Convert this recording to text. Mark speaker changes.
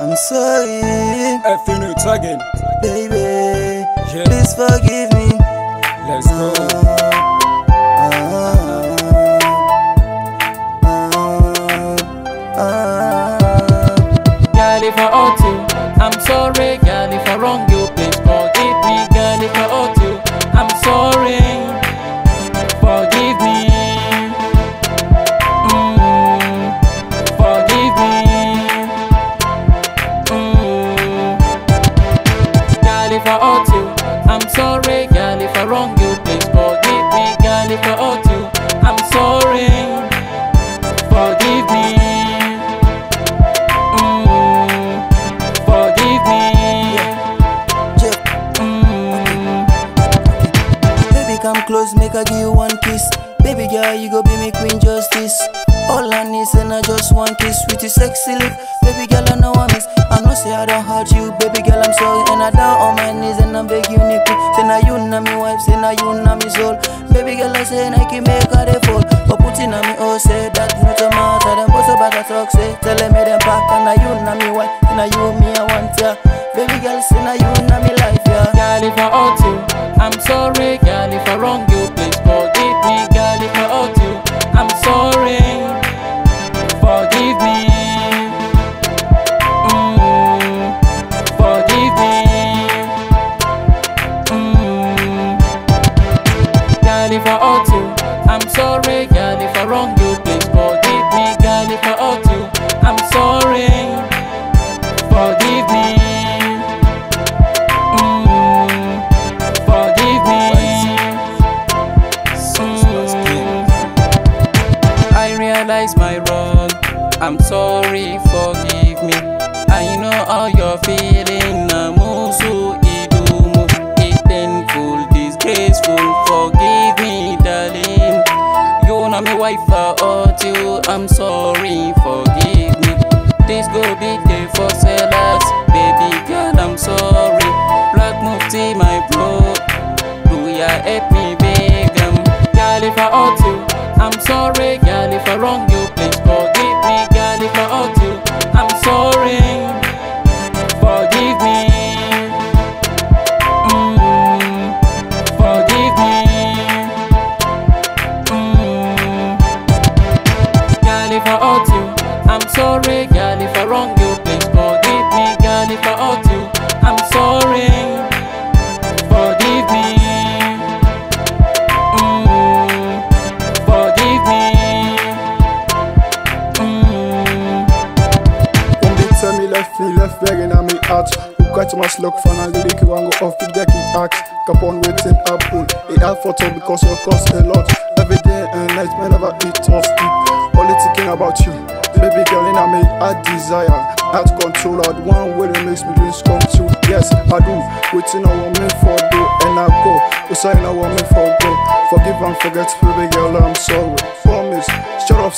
Speaker 1: I'm sorry, I
Speaker 2: F unit again.
Speaker 1: baby.
Speaker 2: Yeah.
Speaker 1: Please forgive me.
Speaker 2: Let's go.
Speaker 1: Close, make I give you one kiss. Baby girl, you go be me queen justice. All I need, and I just want kiss with your sexy lip. Baby girl, I know I miss. I know say I don't hurt you, baby girl, I'm sorry. And I down on my knees and I'm begging you, nipple. Say now you know me wife, say now you know me soul. Baby girl, I say I can make her fall. But putting on me, oh, say that not a matter. Them boss about the talk, say, tell me them back. And now you know me wife, say now you Girl,
Speaker 3: if I hurt you, I'm sorry. Girl, if I wrong you, please forgive me. Girl, if I hurt you, I'm sorry. Forgive me. Mm, forgive me. Mm. I realize my wrong. I'm sorry, forgive me. I know how you're feeling. You know me wife, I hurt you. I'm sorry, forgive me. This go be day for sellers. Baby girl, I'm sorry. Black Mufti, my bro. Do ya help me, beg them? Um? Girl, if I hurt you, I'm sorry.
Speaker 4: Got my slug fan and the liquor and go off the deck he ask Kapon waiting apple It had for top because it cost a lot. Every day and night man never eat or sleep Only thinking about you Baby girl in me I desire. Out control out one way that makes me dreams come true. Yes I do. Waiting I want me for do and I go. I want me for go? Forgive and forget baby girl I'm sorry. Promise Shut up